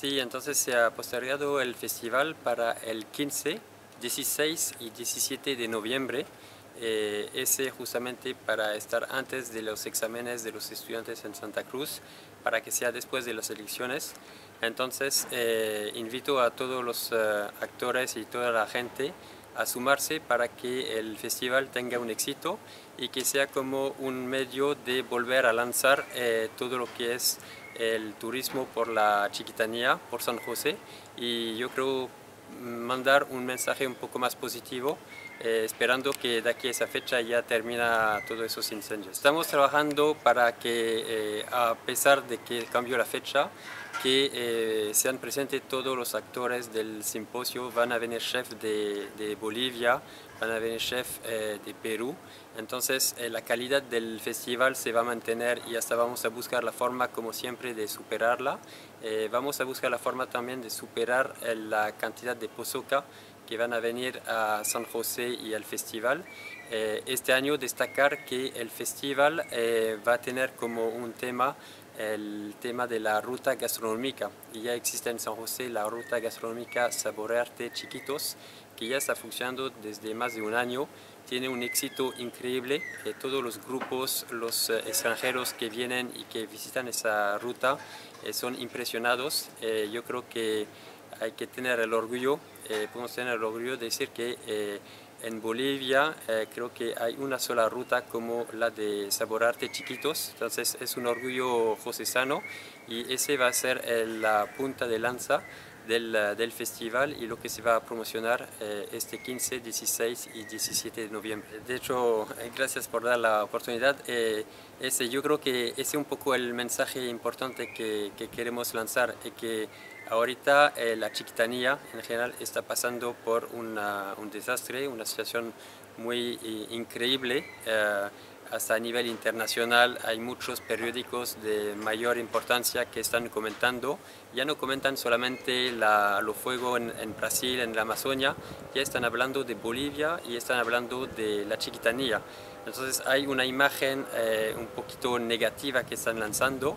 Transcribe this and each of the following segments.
Sí, entonces se ha postergado el festival para el 15, 16 y 17 de noviembre. Eh, ese justamente para estar antes de los exámenes de los estudiantes en Santa Cruz, para que sea después de las elecciones. Entonces eh, invito a todos los eh, actores y toda la gente a sumarse para que el festival tenga un éxito y que sea como un medio de volver a lanzar todo lo que es el turismo por la chiquitanía, por San José y yo creo mandar un mensaje un poco más positivo eh, esperando que de aquí a esa fecha ya termina todos esos incendios. Estamos trabajando para que eh, a pesar de que cambió la fecha, que eh, sean presentes todos los actores del simposio, van a venir chef de, de Bolivia, van a venir chef de Perú, entonces la calidad del festival se va a mantener y hasta vamos a buscar la forma como siempre de superarla. vamos a buscar la forma también de superar la cantidad de pozoca que van a venir a San José y al festival. Eh, este año destacar que el festival eh, va a tener como un tema el tema de la ruta gastronómica. Ya existe en San José la ruta gastronómica Saborearte Chiquitos, que ya está funcionando desde más de un año. Tiene un éxito increíble. Eh, todos los grupos, los extranjeros que vienen y que visitan esa ruta son impresionados. yo creo que hay que tener el orgullo, eh, podemos tener el orgullo de decir que eh, en Bolivia eh, creo que hay una sola ruta como la de Saborarte Chiquitos, entonces es un orgullo josesano y ese va a ser la punta de lanza del, del, festival y lo que se va a promocionar este 15, 16 y 17 de noviembre. De hecho, gracias por dar la oportunidad. ese, yo creo que ese es un poco el mensaje importante que, que queremos lanzar, y que Ahorita eh, la chiquitanía en general está pasando por un desastre, una situación muy eh, increíble. Eh, hasta a nivel internacional hay muchos periódicos de mayor importancia que están comentando. Ya no comentan solamente la, lo fuego en, en, Brasil, en la Amazonia, ya están hablando de Bolivia y están hablando de la chiquitanía. Entonces hay una imagen un poquito negativa que están lanzando.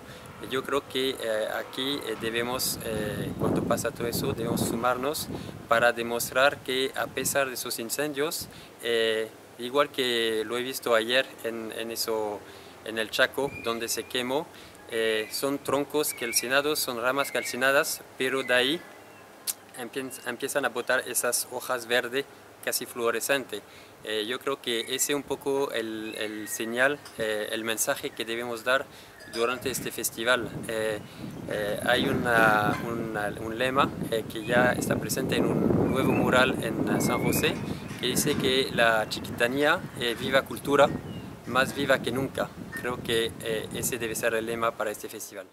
Yo creo que eh, aquí eh, debemos, eh, cuando pasa todo eso, debemos sumarnos para demostrar que a pesar de esos incendios, igual que lo he visto ayer en, eso, en el Chaco, donde se quemó, son troncos calcinados, son ramas calcinadas, pero de ahí empiezan a botar esas hojas verdes casi fluorescentes. yo creo que ese es un poco el, el señal, el mensaje que debemos dar durante este festival. Eh, eh, hay un lema eh, que ya está presente en un nuevo mural en San José que dice que la chiquitanía viva cultura, más viva que nunca. Creo que ese debe ser el lema para este festival.